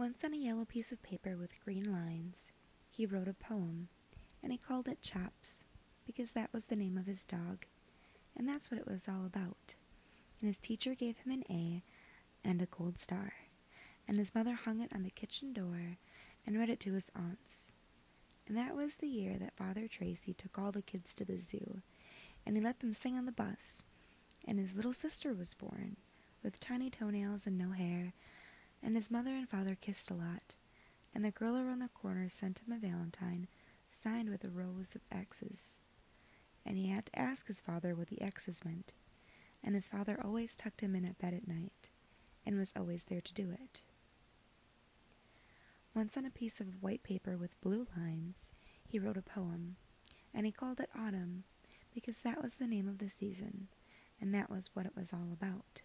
Once on a yellow piece of paper with green lines, he wrote a poem, and he called it Chops, because that was the name of his dog, and that's what it was all about. And his teacher gave him an A and a gold star, and his mother hung it on the kitchen door and read it to his aunts. And that was the year that Father Tracy took all the kids to the zoo, and he let them sing on the bus, and his little sister was born, with tiny toenails and no hair, and his mother and father kissed a lot, and the girl around the corner sent him a valentine signed with a rows of X's. And he had to ask his father what the X's meant, and his father always tucked him in at bed at night, and was always there to do it. Once on a piece of white paper with blue lines, he wrote a poem, and he called it Autumn, because that was the name of the season, and that was what it was all about.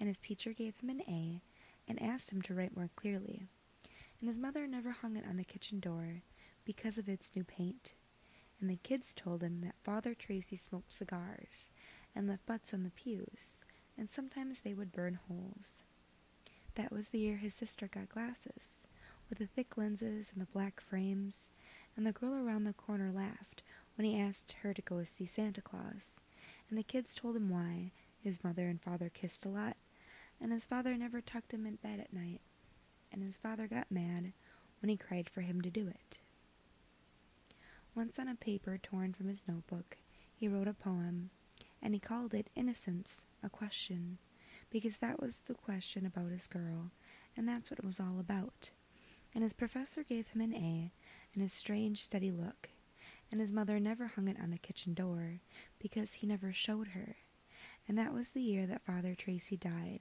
And his teacher gave him an A and asked him to write more clearly. And his mother never hung it on the kitchen door because of its new paint. And the kids told him that Father Tracy smoked cigars and left butts on the pews, and sometimes they would burn holes. That was the year his sister got glasses, with the thick lenses and the black frames, and the girl around the corner laughed when he asked her to go see Santa Claus, and the kids told him why his mother and father kissed a lot, and his father never tucked him in bed at night, and his father got mad when he cried for him to do it. Once on a paper torn from his notebook, he wrote a poem, and he called it Innocence, a Question, because that was the question about his girl, and that's what it was all about. And his professor gave him an A and a strange, steady look, and his mother never hung it on the kitchen door because he never showed her. And that was the year that Father Tracy died,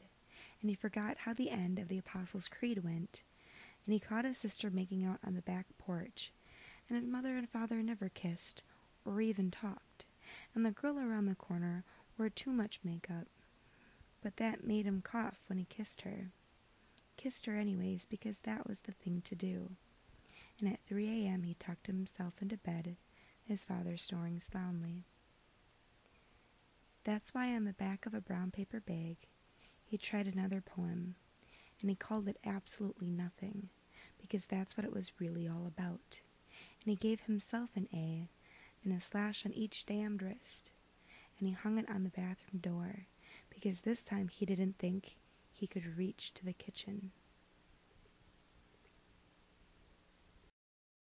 and he forgot how the end of the Apostles' Creed went, and he caught his sister making out on the back porch, and his mother and father never kissed or even talked, and the girl around the corner wore too much makeup, but that made him cough when he kissed her. Kissed her anyways because that was the thing to do. And at 3 a.m. he tucked himself into bed, his father snoring soundly. That's why on the back of a brown paper bag he tried another poem, and he called it Absolutely Nothing, because that's what it was really all about. And he gave himself an A and a slash on each damned wrist, and he hung it on the bathroom door, because this time he didn't think he could reach to the kitchen.